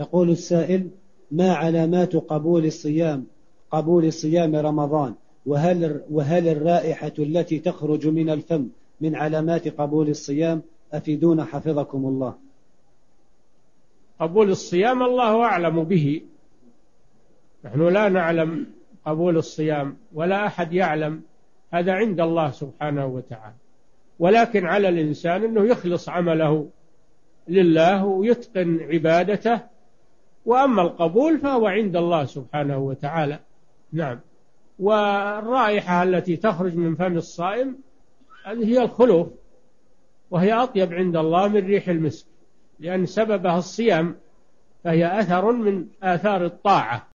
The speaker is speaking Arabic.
يقول السائل ما علامات قبول الصيام قبول صيام رمضان؟ وهل وهل الرائحة التي تخرج من الفم من علامات قبول الصيام؟ أفيدونا حفظكم الله. قبول الصيام الله أعلم به. نحن لا نعلم قبول الصيام ولا أحد يعلم. هذا عند الله سبحانه وتعالى. ولكن على الإنسان أنه يخلص عمله لله ويتقن عبادته وأما القبول فهو عند الله سبحانه وتعالى. نعم. والرائحة التي تخرج من فم الصائم هي الخلوف وهي أطيب عند الله من ريح المسك لأن سببها الصيام فهي أثر من آثار الطاعة.